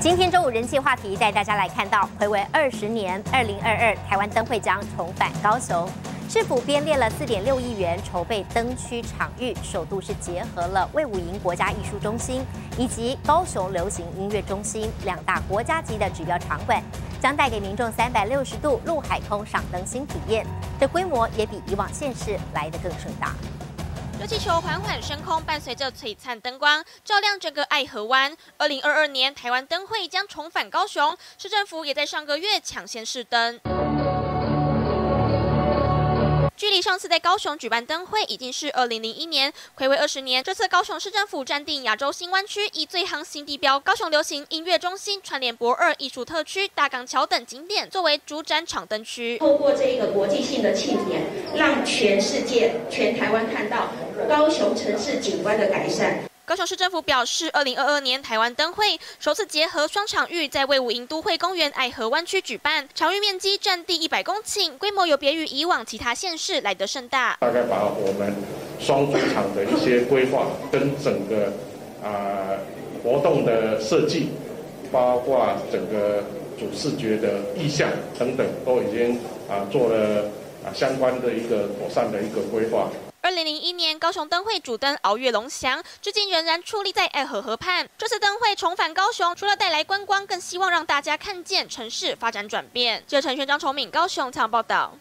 今天中午人气话题带大家来看到，回违二十年，二零二二台湾灯会将重返高雄。市府编列了四点六亿元筹备灯区场域，首度是结合了魏武营国家艺术中心以及高雄流行音乐中心两大国家级的指标场馆，将带给民众三百六十度陆海空赏灯新体验。这规模也比以往县市来得更盛大。热气球缓缓升空，伴随着璀璨灯光，照亮整个爱河湾。二零二二年台湾灯会将重返高雄，市政府也在上个月抢先试灯。上次在高雄举办灯会已经是二零零一年，暌违二十年。这次高雄市政府暂定亚洲新湾区，以最夯新地标高雄流行音乐中心、串联博二艺术特区、大港桥等景点作为主展场灯区。透过这一个国际性的庆典，让全世界、全台湾看到高雄城市景观的改善。高雄市政府表示，二零二二年台湾灯会首次结合双场域，在魏武营都会公园爱河湾区举办，场域面积占地一百公顷，规模有别于以往其他县市来得盛大。大概把我们双主场的一些规划跟整个啊活动的设计，包括整个主视觉的意向等等，都已经啊做了啊相关的一个妥善的一个规划。二零零一年高雄灯会主灯鳌月龙翔，至今仍然矗立在爱河河畔。这次灯会重返高雄，除了带来观光，更希望让大家看见城市发展转变。记者陈轩、张崇敏高雄采访报道。